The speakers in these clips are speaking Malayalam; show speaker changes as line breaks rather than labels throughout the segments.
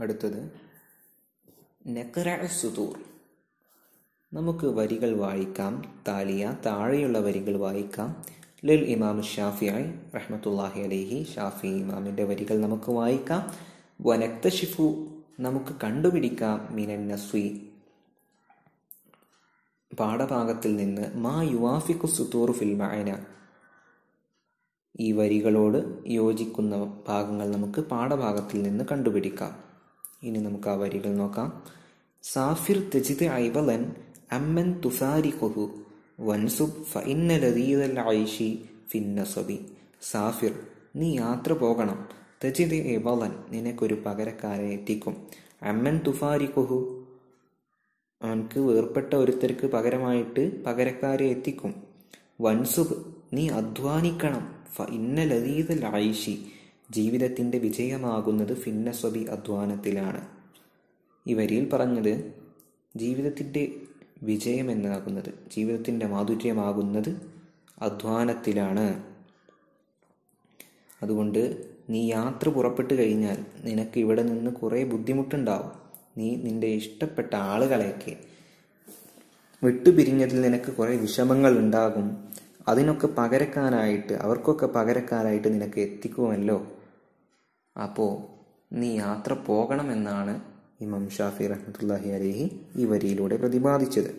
അടുത്തത്. സുതൂർ നമുക്ക് വരികൾ വായിക്കാം. താലിയ താഴെയുള്ള വരികൾ വായിക്കാം. ലിൽ ഇമാം ഷാഫിയായി റഹ്മത്തുല്ലാഹി അലൈഹി ഷാഫി ഇമാമിന്റെ വരികൾ നമുക്ക് വായിക്കാം. വനക്ത ഷിഫു നമുക്ക് കണ്ടുപിടിക്കാം. മിനൻ നസ്വി. പാഠഭാഗത്തിൽ നിന്ന് മാ യുവാഫിക്കു സുതൂർ ഫിൽ മഅന. ഈ വരികളോട് യോജിക്കുന്ന ഭാഗങ്ങൾ നമുക്ക് പാഠഭാഗത്തിൽ നിന്ന് കണ്ടുപിടിക്കാം. ഇനി നമുക്ക് ആ വരികൾ നോക്കാം. സാഫിർ തെജിത് ഐബലൻ അമ്മൻ തുസാരിഖുഹു വൻസുബ് ഫഇന്ന ഫിന്നസബി. സാഫിർ നീ യാത്ര പോകണം. തെജിത് ഐബലൻ നിനക്കൊരു പകരക്കാരെ എത്തിക്കും. അമ്മൻ തുഫാരി കൊഹു അവൻക്ക് വേർപ്പെട്ട ഒരുത്തർക്ക് പകരമായിട്ട് പകരക്കാരെ എത്തിക്കും. വൻസുബ് നീ അധ്വാനിക്കണം. ഫ ഇന്ന ലതീതൽ ആയിഷി ജീവിതത്തിന്റെ വിജയമാകുന്നത് ഭിന്നസ്വതി അധ്വാനത്തിലാണ്. ഇവരിൽ പറഞ്ഞത് ജീവിതത്തിന്റെ വിജയമെന്നാകുന്നത് ജീവിതത്തിന്റെ മാധുര്യമാകുന്നത് അധ്വാനത്തിലാണ്. അതുകൊണ്ട് നീ യാത്ര പുറപ്പെട്ടു കഴിഞ്ഞാൽ നിനക്ക് ഇവിടെ നിന്ന് കുറേ ബുദ്ധിമുട്ടുണ്ടാവും. നീ നിന്റെ ഇഷ്ടപ്പെട്ട ആളുകളെയൊക്കെ വിട്ടുപിരിഞ്ഞതിൽ നിനക്ക് കുറേ വിഷമങ്ങൾ ഉണ്ടാകും അതിനൊക്കെ പകരക്കാനായിട്ട് അവർക്കൊക്കെ പകരക്കാരായിട്ട് നിനക്ക് എത്തിക്കുമല്ലോ. അപ്പോൾ നീ യാത്ര പോകണമെന്നാണ് ഇമാം ഷാഫി റഹ്മത്തുല്ലാഹി അലഹി ഈ വരിയിലൂടെ പ്രതിപാദിച്ചത്.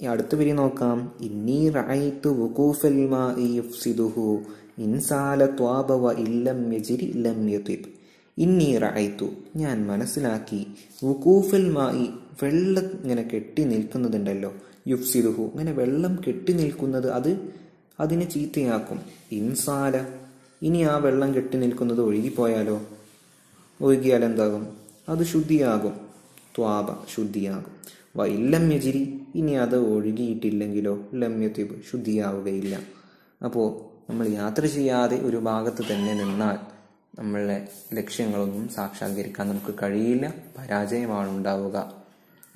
ഈ അടുത്ത വരി നോക്കാം. ഇന്നി റഅയ്തു വുഖൂഫൽ മാഇ ഇൻസാല വ ഇല്ലം യജ്രി ലം ഇന്നി റഅയ്തു ഞാൻ മനസ്സിലാക്കി വുഖൂഫൽ മാഇ വെള്ളം ഇങ്ങനെ കെട്ടി നിൽക്കുന്നതുണ്ടല്ലോ. യുഫ്സിദുഹു ഇങ്ങനെ വെള്ളം കെട്ടി നിൽക്കുന്നത് അത് അതിനെ ചീത്തയാക്കും. ഇൻസാല ഇനി ആ വെള്ളം കെട്ടി നിൽക്കുന്നത് ഒഴുകിപ്പോയാലോ? ഒഴുകിയാൽ എന്താകും? അത് ശുദ്ധിയാകും. ത്വാപ ശുദ്ധിയാകും. വൈലമ്യചിരി ഇനി അത് ഒഴുകിയിട്ടില്ലെങ്കിലോ? ലമ്യത്തി ശുദ്ധിയാവുകയില്ല. അപ്പോൾ നമ്മൾ യാത്ര ചെയ്യാതെ ഒരു ഭാഗത്ത് തന്നെ നിന്നാൽ നമ്മളുടെ ലക്ഷ്യങ്ങളൊന്നും സാക്ഷാത്കരിക്കാൻ നമുക്ക് കഴിയില്ല. പരാജയമാണ് ഉണ്ടാവുക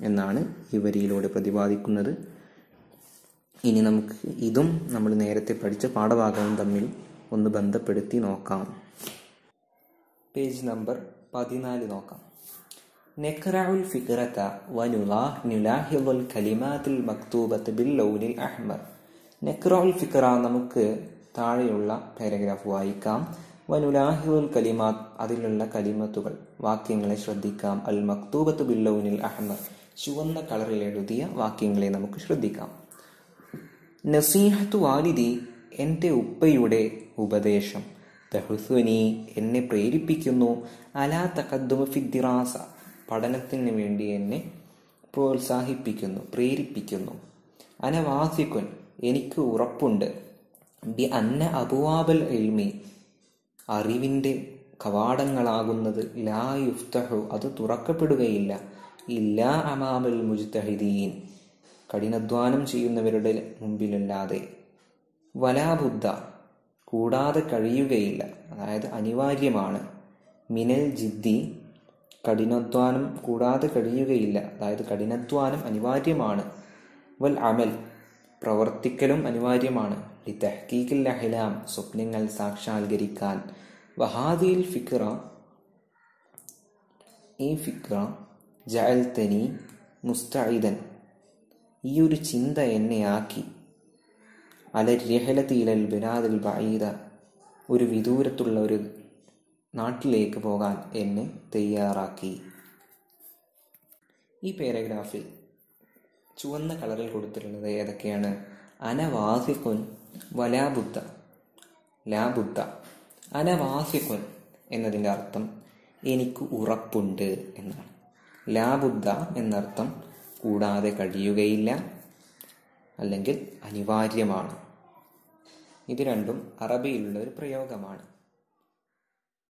എന്നാണ് ഈ വരിയിലൂടെ പ്രതിപാദിക്കുന്നത്. ഇനി നമുക്ക് ഇതും നമ്മൾ നേരത്തെ പഠിച്ച പാഠഭാഗവും തമ്മിൽ ഒന്ന് ബന്ധപ്പെടുത്തി നോക്കാം. പേജ് നമ്പർ പതിനാല് നോക്കാം. ഫിക്റത വനുലാഹിദുൽ കലിമാത്തിൽ മക്തൂബത്ത് ബിൽ ലൗനിൽ അഹ്മർ. നെക്റാഉൽ ഫിഖറ നമുക്ക് താഴെയുള്ള പാരഗ്രാഫ് വായിക്കാം. വനുലാഹിദുൽ കലിമാത്ത് അതിലുള്ള കലിമത്തുകൾ വാക്യങ്ങളെ ശ്രദ്ധിക്കാം. അൽ മക്തൂബത്ത് ലൗനിൽ അഹ്മർ ചുവന്ന കളറിൽ എഴുതിയ വാക്യങ്ങളെ നമുക്ക് ശ്രദ്ധിക്കാം. നസീഹത്തു വാലിദി എന്റെ ഉപ്പയുടെ ഉപദേശം. തഹുസുനി എന്നെ പ്രേരിപ്പിക്കുന്നു. അലാ തഖദ്ദുമ ഫിദ്ദിറാസ പഠനത്തിന് വേണ്ടി എന്നെ പ്രോത്സാഹിപ്പിക്കുന്നു പ്രേരിപ്പിക്കുന്നു. അനവാസിക്കുൻ എനിക്ക് ഉറപ്പുണ്ട്. ബി അന്ന അബുവാബൽ എൽമി അറിവിന്റെ കവാടങ്ങളാകുന്നത് ലാ യുഫ്തഹു അത് തുറക്കപ്പെടുകയില്ല. ഇല്ലാ അമാമൽ മുജ്തഹിദീൻ. കഠിനാധ്വാനം ചെയ്യുന്നവരുടെ മുമ്പിലല്ലാതെ. വലാബുദ്ധ കൂടാതെ കഴിയുകയില്ല. അതായത് അനിവാര്യമാണ്. മിനൽ ജിദ്ദി കഠിനാധ്വാനം കൂടാതെ കഴിയുകയില്ല. അതായത് കഠിനാധ്വാനം അനിവാര്യമാണ്. വൽ അമൽ പ്രവർത്തിക്കലും അനിവാര്യമാണ്. ലി തഹ്കീഖിൽ അഹിലാം സ്വപ്നങ്ങൾ സാക്ഷാത്കരിക്കാൻ. വഹാദിയിൽ ഫിക്ര ഈ ഫിക്ര ജഅൽതനി മുസ്തഇദൻ. ഈ ഒരു ചിന്ത എന്നെ ആക്കി. അല രഹലത്തിലൽ ബിനാദിൽ ബഈദ. ഒരു വിദൂരത്തുള്ള ഒരു നാട്ടിലേക്ക് പോകാൻ എന്നെ തയ്യാറാക്കി. ഈ പാരഗ്രാഫിൽ ചുവന്ന കളറിൽ കൊടുത്തിട്ടുള്ളത് ഏതൊക്കെയാണ്? അനവാസിക്കുൻ വലാബുദ്ധ ലാബുദ്ധ അനവാസിക്കുൻ എന്നതിന്റെ അർത്ഥം എനിക്ക് ഉറപ്പുണ്ട് എന്നാണ്. ലാബുദ്ധ എന്നർത്ഥം കൂടാതെ കഴിയുകയില്ല അല്ലെങ്കിൽ അനിവാര്യമാണ്. ഇത് രണ്ടും അറബിയിലുള്ള ഒരു പ്രയോഗമാണ്.